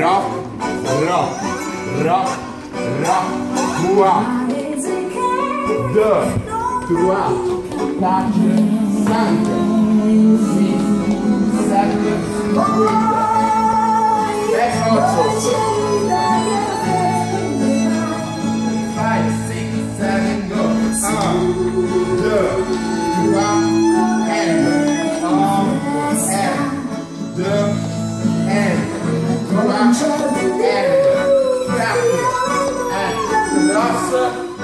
Ra, ra, ra, ra, moi. Deux, trois, quatre, cinq, six, sept, huit. Let's Five, six, seven, go. Un, deux, nossa